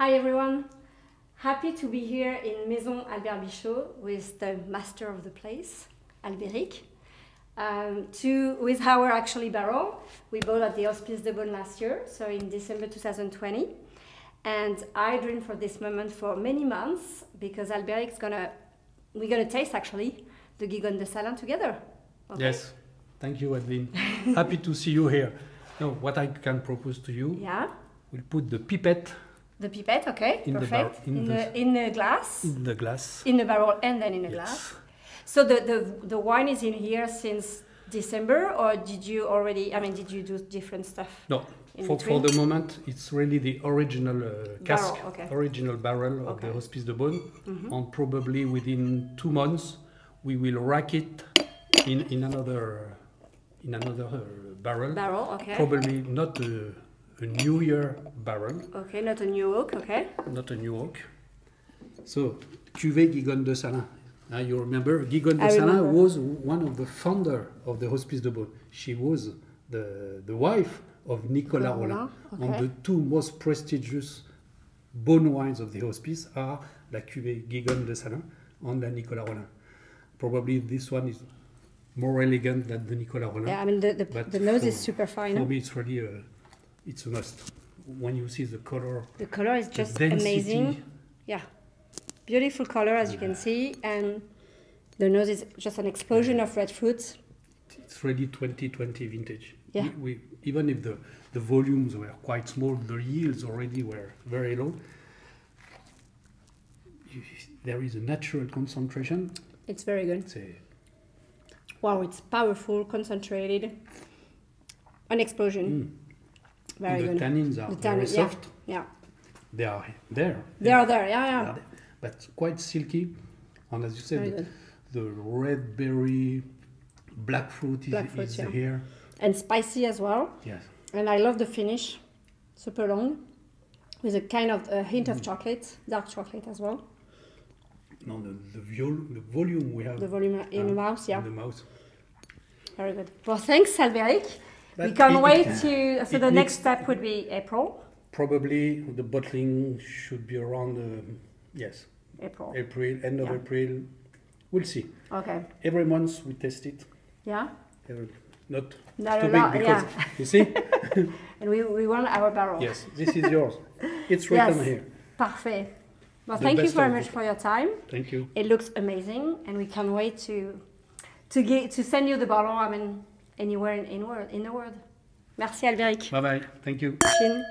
Hi everyone. Happy to be here in Maison Albert Bichot with the master of the place, Albéric. Um, to, with our actually barrel we bought at the Hospices de Beaune last year, so in December 2020. And I dreamed for this moment for many months because Alberic's gonna, we're gonna taste actually the Guigone de Salins together. Okay? Yes, thank you, Adeline. Happy to see you here. Now, what I can propose to you, yeah, we'll put the pipette the pipette, okay, in perfect. The in, in, the, the, in the glass. In the glass. In the barrel and then in the yes. glass. So the, the the wine is in here since December, or did you already? I mean, did you do different stuff? No. For, for the moment, it's really the original uh, cask, barrel, okay. original barrel okay. of the Hospices de Beaune, mm -hmm. and probably within two months we will rack it in in another in another uh, barrel. Barrel, okay. Probably not. Uh, a New Year barrel. Okay, not a new oak, okay. Not a new oak. So, Cuvée Guigone de Salins. Now you remember, Guigone de Salins was one of the founder of the Hospices de Beaune. She was the, the wife of Nicolas Rolin. Okay. And the two most prestigious Beaune wines of the Hospice are la Cuvée Guigone de Salins and la Nicolas Rolin. Probably this one is more elegant than the Nicolas Rolin. Yeah, I mean, the, the, the nose for, is super fine. For me, it's really a it's a must. When you see the color, the color is just amazing. Yeah, beautiful color as you can see, and the nose is just an explosion yeah. of red fruits. It's really 2020 vintage. Yeah. We, we, even if the, the volumes were quite small, the yields already were very low. There is a natural concentration. It's very good. It's wow, it's powerful, concentrated, an explosion. Mm. Very the good. tannins are the very soft. Yeah. They are there. They, are there, yeah, yeah. But quite silky. And as you said, the, the, red berry, black fruit is, black fruit, is yeah. here. And spicy as well. Yes. And I love the finish, super long, with a kind of a hint mm. of chocolate, dark chocolate as well. No, the, the, viol- the volume we have. The volume in uh, the mouth, yeah. In the mouth. Very good. Well, thanks, Albéric. we can it, wait to. So the next step would be April. Probably the bottling should be around. Yes. April. April, end of yeah. April. We'll see. Okay. Every month we test it. Yeah. Every, not, not too big because yeah. you see. and we, we want our barrel. Yes, this is yours. It's written yes. here. Parfait. Well, the thank you very much for your time. Thank you. It looks amazing, and we can't wait to to get to send you the bottle. I mean, anywhere in, in, world, in the world. Merci Albéric. Bye bye. Thank you. Chine.